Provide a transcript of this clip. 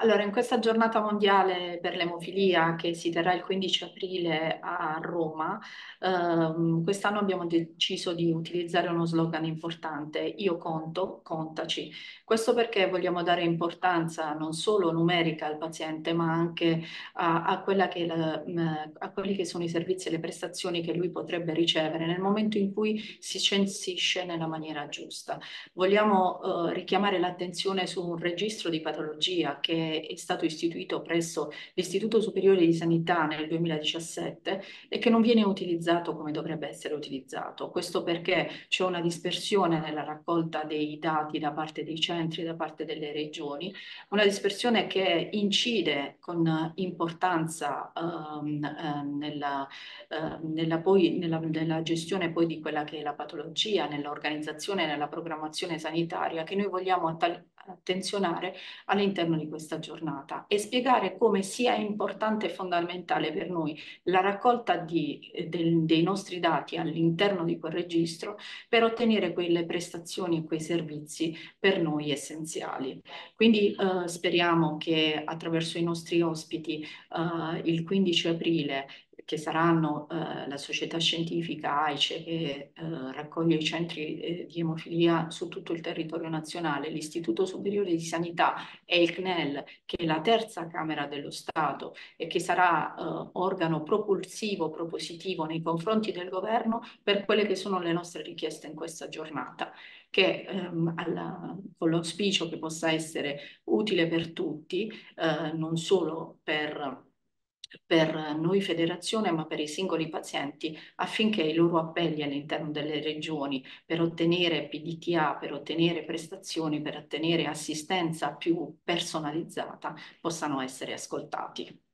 Allora, in questa giornata mondiale per l'emofilia che si terrà il 15 aprile a Roma, ehm, quest'anno abbiamo deciso di utilizzare uno slogan importante, io conto, contaci. Questo perché vogliamo dare importanza non solo numerica al paziente, ma anche a, a, la, a quelli che sono i servizi e le prestazioni che lui potrebbe ricevere nel momento in cui si censisce nella maniera giusta. Vogliamo eh, richiamare l'attenzione su un registro di patologia che è stato istituito presso l'Istituto Superiore di Sanità nel 2017 e che non viene utilizzato come dovrebbe essere utilizzato. Questo perché c'è una dispersione nella raccolta dei dati da parte dei centri, da parte delle regioni, una dispersione che incide con importanza ehm, eh, nella, eh, nella, poi, nella, nella gestione poi di quella che è la patologia, nell'organizzazione e nella programmazione sanitaria che noi vogliamo attenzionare all'interno di questa giornata e spiegare come sia importante e fondamentale per noi la raccolta di, del, dei nostri dati all'interno di quel registro per ottenere quelle prestazioni e quei servizi per noi essenziali. Quindi eh, speriamo che attraverso i nostri ospiti eh, il 15 aprile che saranno eh, la società scientifica AICE che eh, raccoglie i centri eh, di emofilia su tutto il territorio nazionale, l'Istituto Superiore di Sanità e il CNEL che è la terza Camera dello Stato e che sarà eh, organo propulsivo, propositivo nei confronti del governo per quelle che sono le nostre richieste in questa giornata che ehm, alla, con l'auspicio che possa essere utile per tutti, eh, non solo per per noi federazione ma per i singoli pazienti affinché i loro appelli all'interno delle regioni per ottenere PDTA, per ottenere prestazioni, per ottenere assistenza più personalizzata possano essere ascoltati.